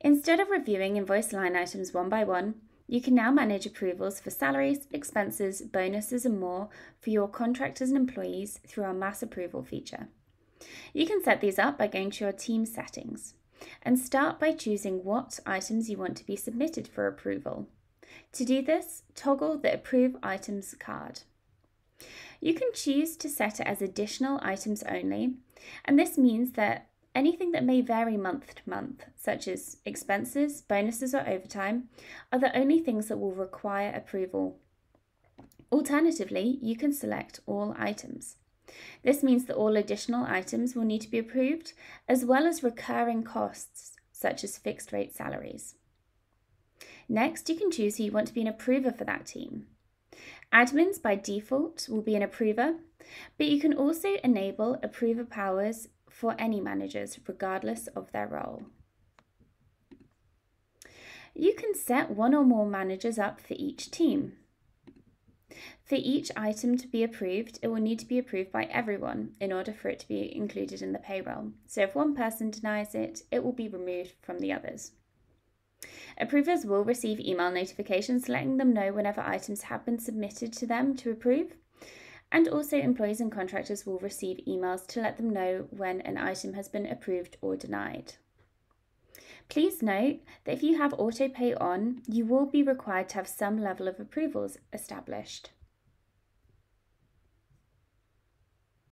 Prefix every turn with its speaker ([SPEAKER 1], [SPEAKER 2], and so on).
[SPEAKER 1] Instead of reviewing invoice line items one by one, you can now manage approvals for salaries, expenses, bonuses, and more for your contractors and employees through our mass approval feature. You can set these up by going to your team settings and start by choosing what items you want to be submitted for approval. To do this, toggle the Approve Items card. You can choose to set it as additional items only, and this means that anything that may vary month to month, such as expenses, bonuses, or overtime, are the only things that will require approval. Alternatively, you can select all items. This means that all additional items will need to be approved, as well as recurring costs, such as fixed rate salaries. Next, you can choose who you want to be an approver for that team. Admins by default will be an approver, but you can also enable approver powers for any managers, regardless of their role. You can set one or more managers up for each team. For each item to be approved, it will need to be approved by everyone in order for it to be included in the payroll. So if one person denies it, it will be removed from the others. Approvers will receive email notifications letting them know whenever items have been submitted to them to approve. And also, employees and contractors will receive emails to let them know when an item has been approved or denied. Please note that if you have autopay on, you will be required to have some level of approvals established.